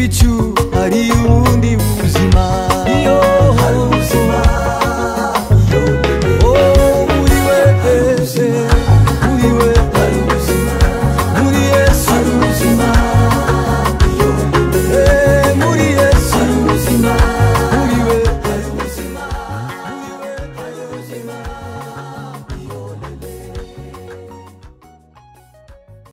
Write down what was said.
Be true.